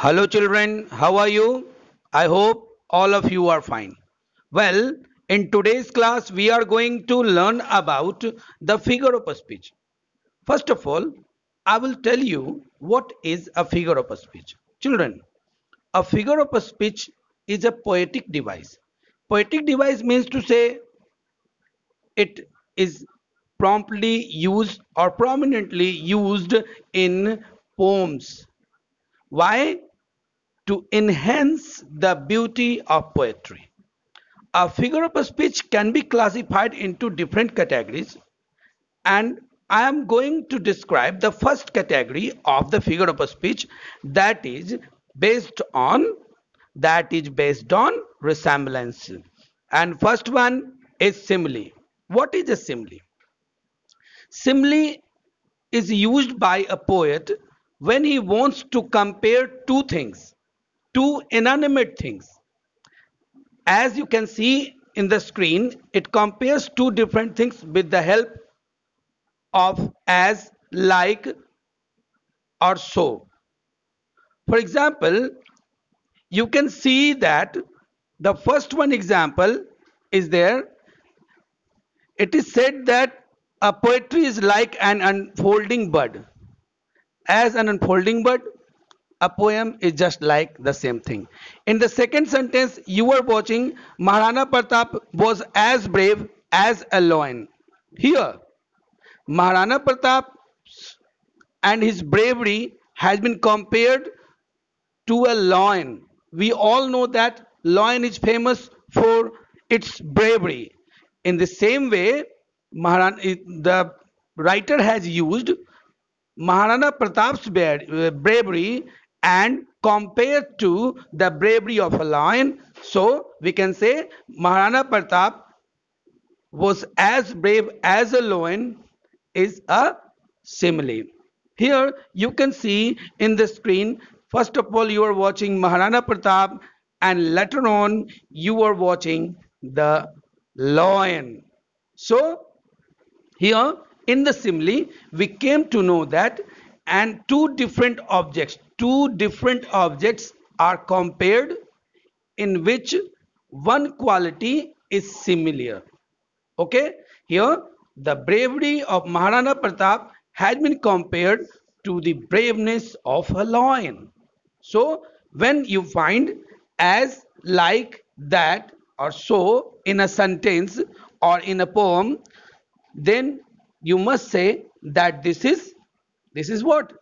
Hello children, how are you? I hope all of you are fine. Well, in today's class we are going to learn about the figure of a speech. First of all, I will tell you what is a figure of a speech. Children, a figure of a speech is a poetic device. Poetic device means to say it is promptly used or prominently used in poems. Why? To enhance the beauty of poetry. A figure of speech can be classified into different categories and I am going to describe the first category of the figure of speech that is based on that is based on resemblance. And first one is simile. What is a simile? Simile is used by a poet when he wants to compare two things two inanimate things. As you can see in the screen it compares two different things with the help of as like or so. For example you can see that the first one example is there. It is said that a poetry is like an unfolding bud as an unfolding bud a poem is just like the same thing. In the second sentence you were watching maharana pratap was as brave as a lion. Here maharana pratap and his bravery has been compared to a lion. We all know that lion is famous for its bravery. In the same way Maharana, eh, the writer has used Maharana Pratap's eh, bravery and compared to the bravery of a lion so we can say Maharana Pratap was as brave as a lion is a simile here you can see in the screen First of all, you are watching Maharana Pratap and later on you are watching the lion. So here in the simile we came to know that and two different objects, two different objects are compared in which one quality is similar. Okay, here the bravery of Maharana Pratap has been compared to the braveness of a lion. So when you find as, like, that or so in a sentence or in a poem, then you must say that this is, this is what?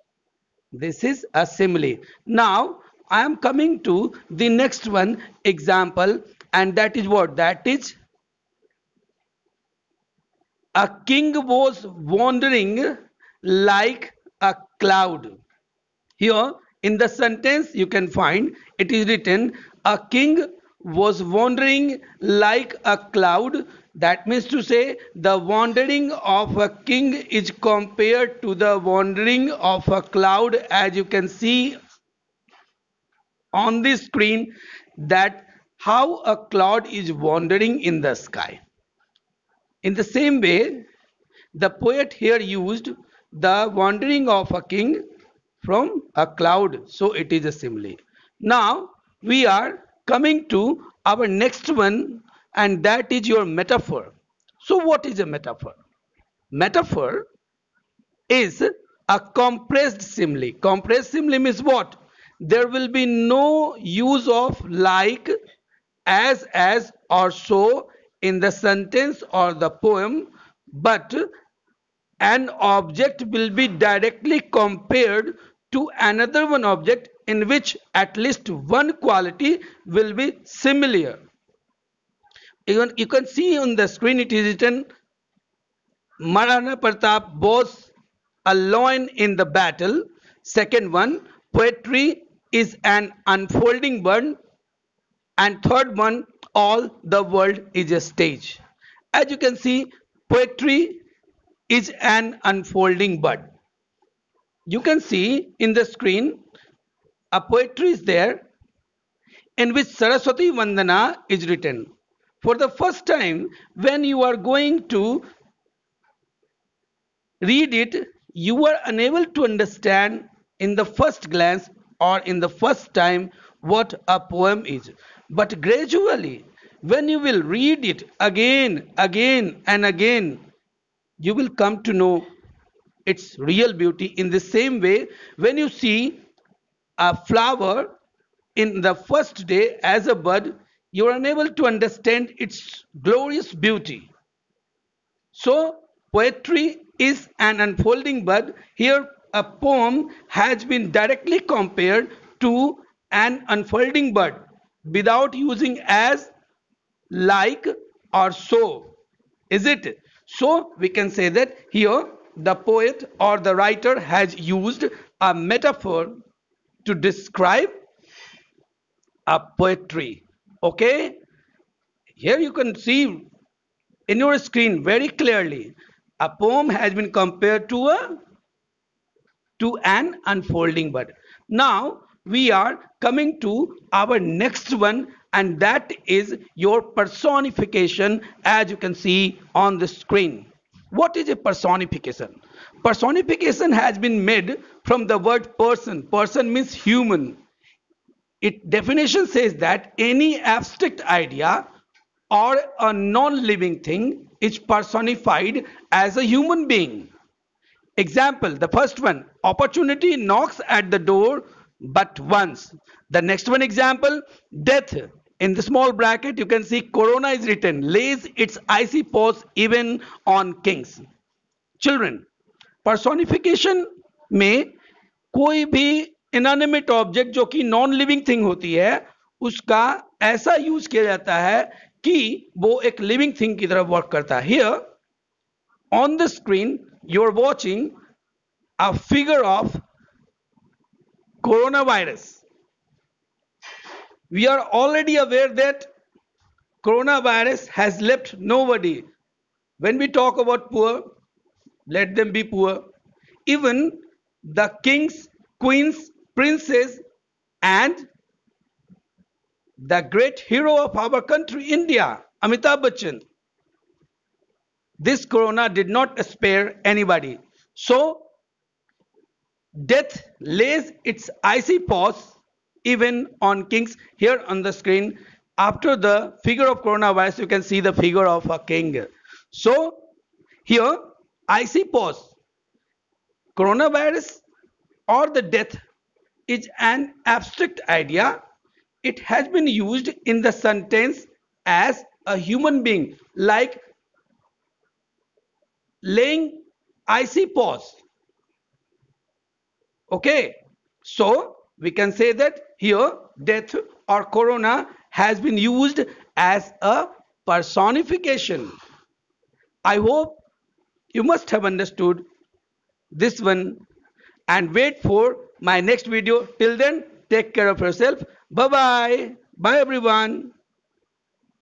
This is a simile. Now I am coming to the next one example and that is what? That is a king was wandering like a cloud. Here in the sentence you can find it is written a king was wandering like a cloud that means to say the wandering of a king is compared to the wandering of a cloud as you can see on the screen that how a cloud is wandering in the sky. In the same way the poet here used the wandering of a king from a cloud so it is a simile. Now we are coming to our next one and that is your metaphor. So what is a metaphor? Metaphor is a compressed simile. Compressed simile means what? There will be no use of like as as or so in the sentence or the poem but an object will be directly compared to another one object in which at least one quality will be similar. Even you can see on the screen it is written Maharana Pratap was a lion in the battle. Second one, poetry is an unfolding bud. And third one, all the world is a stage. As you can see, poetry is an unfolding bud you can see in the screen a poetry is there in which Saraswati Vandana is written. For the first time when you are going to read it you are unable to understand in the first glance or in the first time what a poem is. But gradually, when you will read it again, again, and again, you will come to know its real beauty. In the same way, when you see a flower in the first day as a bud, you are unable to understand its glorious beauty. So, poetry is an unfolding bud. Here, a poem has been directly compared to an unfolding bud without using as, like, or so. Is it? So, we can say that here the poet or the writer has used a metaphor to describe a poetry. Okay? Here you can see in your screen very clearly a poem has been compared to a to an unfolding bud. Now we are coming to our next one and that is your personification as you can see on the screen. What is a personification? Personification has been made from the word person. Person means human. It definition says that any abstract idea or a non-living thing is personified as a human being. Example, the first one, opportunity knocks at the door but once. The next one example, death. In the small bracket, you can see Corona is written, lays its icy paws even on kings. Children, personification में कोई भी इनानिमेट object जो कि non living thing होती है, उसका ऐसा use किया जाता है कि वो एक लिविंग थिंग की तरफ़ वर्क करता है। On the screen you are watching a figure of corona virus we are already aware that corona virus has left nobody when we talk about poor let them be poor even the kings queens princes, and the great hero of our country, India, Amitabh Bachchan. This corona did not spare anybody. So Death lays its icy paws even on kings. Here on the screen, after the figure of coronavirus, you can see the figure of a king. So here, icy paws, coronavirus or the death is an abstract idea. It has been used in the sentence as a human being, like laying icy paws Okay, so we can say that here death or corona has been used as a personification. I hope you must have understood this one and wait for my next video. Till then, take care of yourself. Bye bye. Bye everyone.